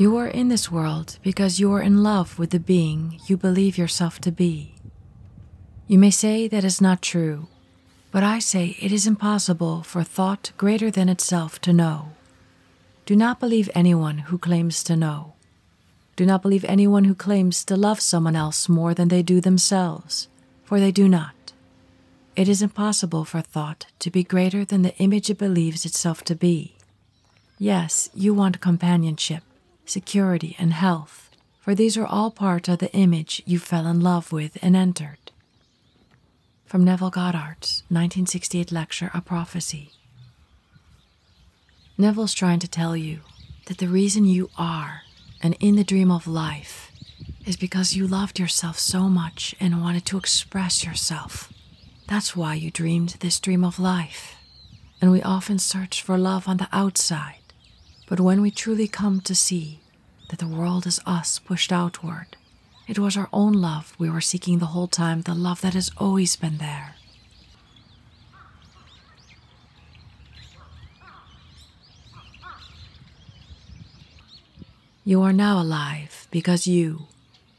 You are in this world because you are in love with the being you believe yourself to be. You may say that is not true, but I say it is impossible for thought greater than itself to know. Do not believe anyone who claims to know. Do not believe anyone who claims to love someone else more than they do themselves, for they do not. It is impossible for thought to be greater than the image it believes itself to be. Yes, you want companionship, security, and health, for these are all part of the image you fell in love with and entered. From Neville Goddard's 1968 lecture, A Prophecy. Neville's trying to tell you that the reason you are and in the dream of life is because you loved yourself so much and wanted to express yourself. That's why you dreamed this dream of life. And we often search for love on the outside but when we truly come to see that the world is us pushed outward, it was our own love we were seeking the whole time, the love that has always been there. You are now alive because you,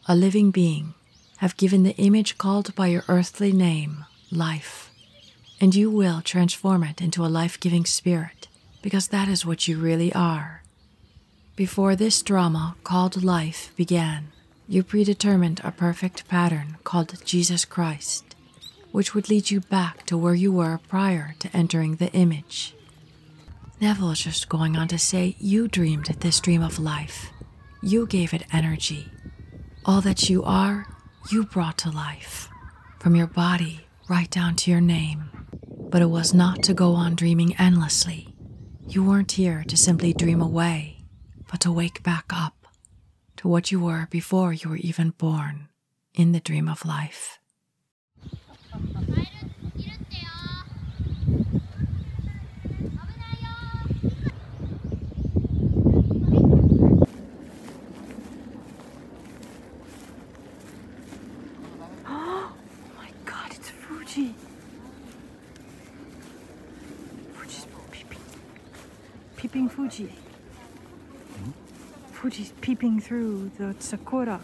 a living being, have given the image called by your earthly name life, and you will transform it into a life giving spirit because that is what you really are. Before this drama called life began, you predetermined a perfect pattern called Jesus Christ, which would lead you back to where you were prior to entering the image. Neville is just going on to say you dreamed this dream of life. You gave it energy. All that you are, you brought to life, from your body right down to your name. But it was not to go on dreaming endlessly. You weren't here to simply dream away, but to wake back up to what you were before you were even born in the dream of life. Oh my god, it's Fuji. Fuji's peeping. Peeping Fuji. Fuji's peeping through the sakura.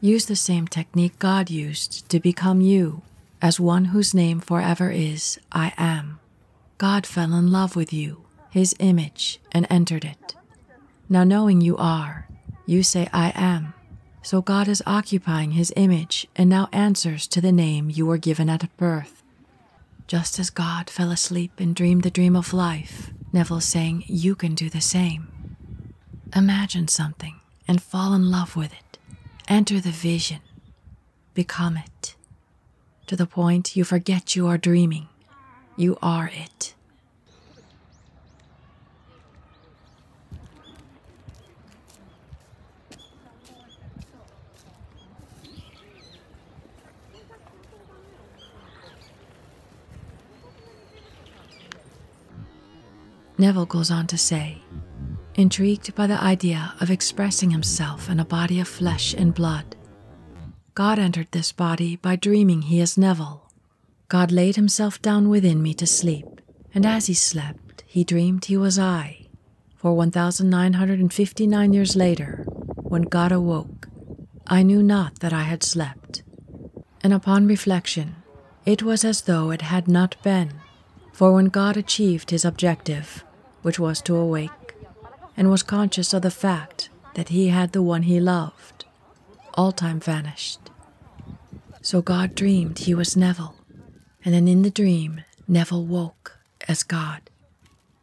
Use the same technique God used to become you, as one whose name forever is I am. God fell in love with you, his image, and entered it. Now, knowing you are, you say I am. So God is occupying his image and now answers to the name you were given at birth. Just as God fell asleep and dreamed the dream of life, Neville's saying you can do the same. Imagine something and fall in love with it. Enter the vision. Become it. To the point you forget you are dreaming. You are it. Neville goes on to say, intrigued by the idea of expressing himself in a body of flesh and blood. God entered this body by dreaming he is Neville. God laid himself down within me to sleep, and as he slept, he dreamed he was I. For 1,959 years later, when God awoke, I knew not that I had slept. And upon reflection, it was as though it had not been. For when God achieved his objective, which was to awake, and was conscious of the fact that he had the one he loved, all time vanished. So God dreamed he was Neville, and then in the dream, Neville woke as God.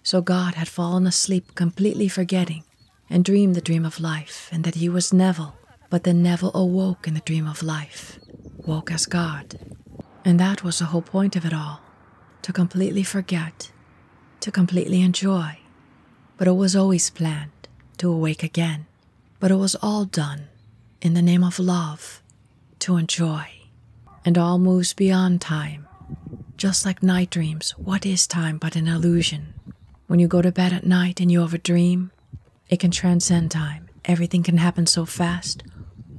So God had fallen asleep, completely forgetting, and dreamed the dream of life, and that he was Neville. But then Neville awoke in the dream of life, woke as God. And that was the whole point of it all to completely forget, to completely enjoy. But it was always planned to awake again. But it was all done in the name of love, to enjoy. And all moves beyond time. Just like night dreams, what is time but an illusion? When you go to bed at night and you have a dream, it can transcend time. Everything can happen so fast,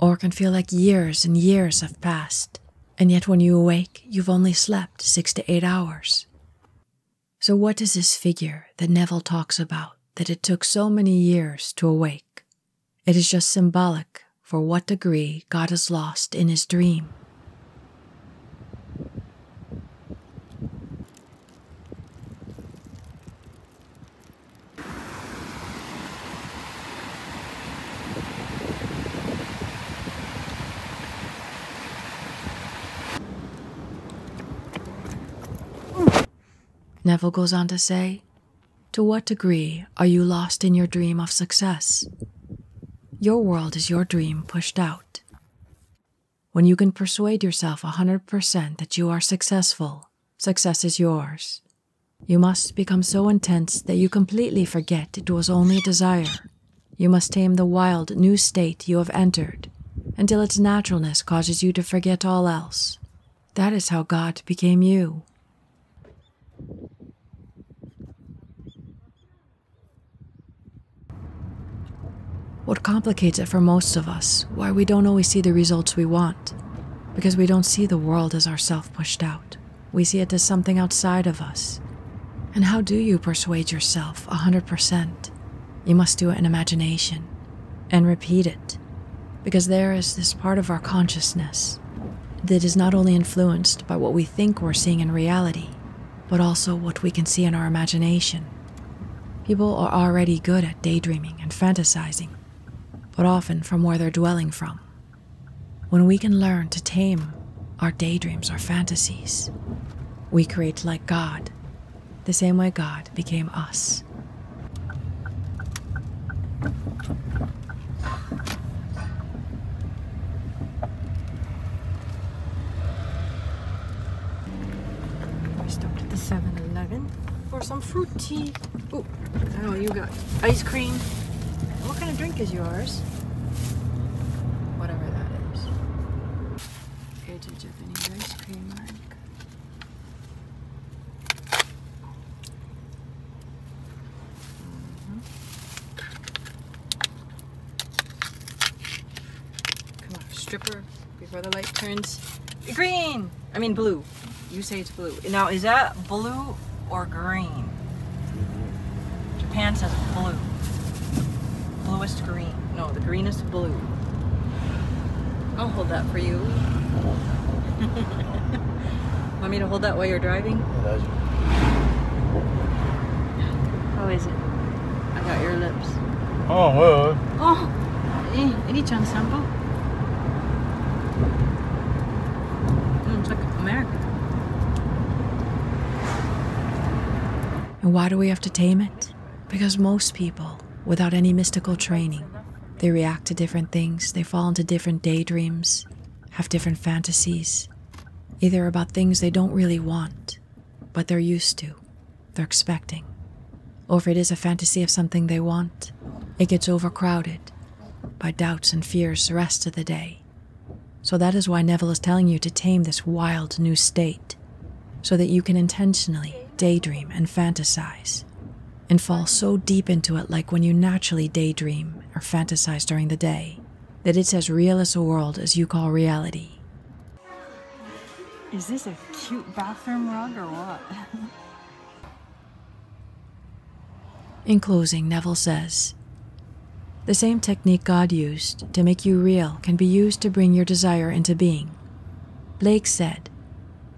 or it can feel like years and years have passed. And yet, when you awake, you've only slept six to eight hours. So, what is this figure that Neville talks about that it took so many years to awake. It is just symbolic for what degree God is lost in his dream. Neville goes on to say, To what degree are you lost in your dream of success? Your world is your dream pushed out. When you can persuade yourself 100% that you are successful, success is yours. You must become so intense that you completely forget it was only a desire. You must tame the wild new state you have entered until its naturalness causes you to forget all else. That is how God became you. What complicates it for most of us, why we don't always see the results we want, because we don't see the world as ourself pushed out. We see it as something outside of us. And how do you persuade yourself 100%? You must do it in imagination and repeat it, because there is this part of our consciousness that is not only influenced by what we think we're seeing in reality, but also what we can see in our imagination. People are already good at daydreaming and fantasizing, but often from where they're dwelling from. When we can learn to tame our daydreams our fantasies, we create like God, the same way God became us. We stopped at the 7 Eleven for some fruit tea. Ooh, oh, you got ice cream. What kind of drink is yours? Whatever that is. It's a Japanese ice cream, Mark. Mhm. Come on, stripper, before the light turns green. I mean blue. You say it's blue. Now, is that blue or green? Japan says blue. Bluest green. No, the greenest blue. I'll hold that for you. Want me to hold that while you're driving? How is it? I got your lips. Oh, well. Oh, eh, Eri-chan sambo. Mm, it's like America. And why do we have to tame it? Because most people, without any mystical training, they react to different things, they fall into different daydreams, have different fantasies, either about things they don't really want, but they're used to, they're expecting. Or if it is a fantasy of something they want, it gets overcrowded by doubts and fears the rest of the day. So that is why Neville is telling you to tame this wild new state, so that you can intentionally daydream and fantasize, and fall so deep into it like when you naturally daydream or fantasize during the day, that it's as real as the world as you call reality. Is this a cute bathroom rug or what? In closing, Neville says The same technique God used to make you real can be used to bring your desire into being. Blake said,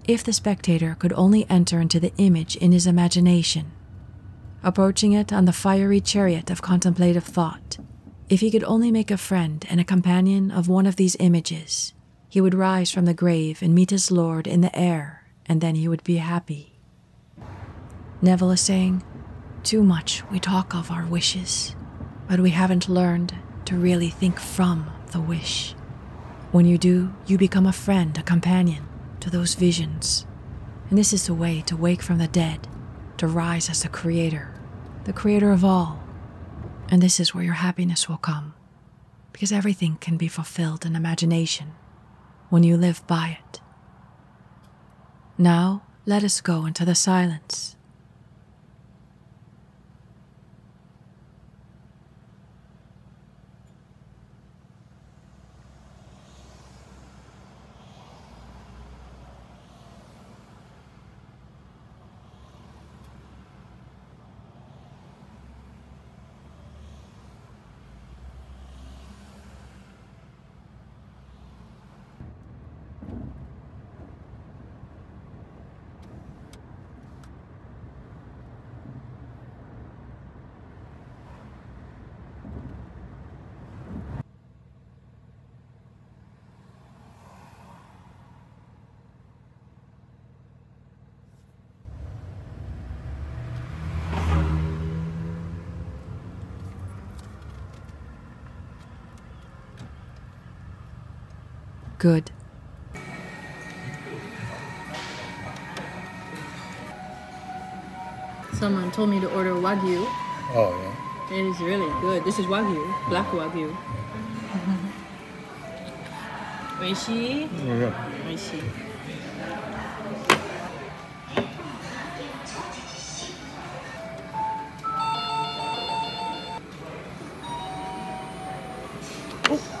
If the spectator could only enter into the image in his imagination, approaching it on the fiery chariot of contemplative thought, if he could only make a friend and a companion of one of these images, he would rise from the grave and meet his Lord in the air, and then he would be happy. Neville is saying, too much we talk of our wishes, but we haven't learned to really think from the wish. When you do, you become a friend, a companion to those visions. And this is the way to wake from the dead, to rise as the creator, the creator of all. And this is where your happiness will come, because everything can be fulfilled in imagination when you live by it. Now, let us go into the silence. Good. Someone told me to order Wagyu. Oh, yeah. It is really good. This is Wagyu, black Wagyu. -hmm. Oishi. Yeah. Oishi. Oh.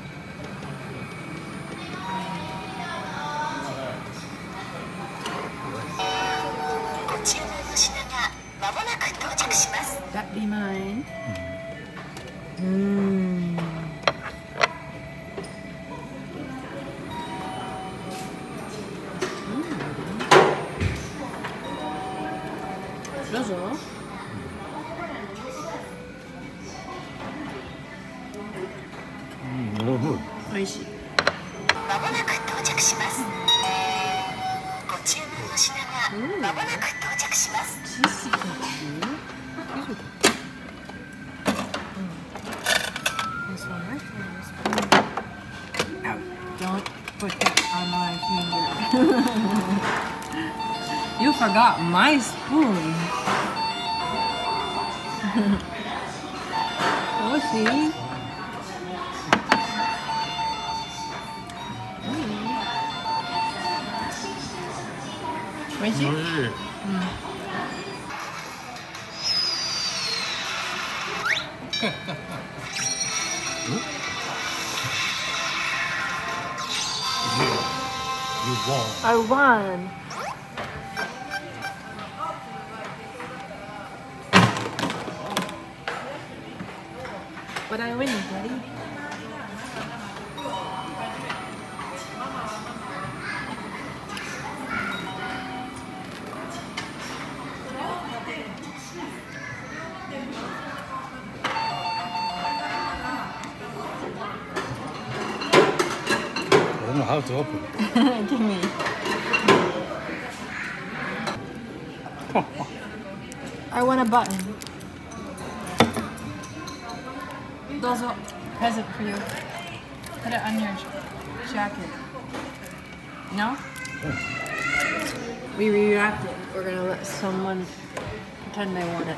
まもなく到着します。That be。うん。どうぞ。Don't put that on my finger. you forgot my spoon. oh, see? Mm. 美味しい 음. You won. I won. But I win, buddy. Know how to open it. Give me. I want a button. Those are present for you. Put it on your jacket. No? We rewrapped it. We're gonna let someone pretend they want it.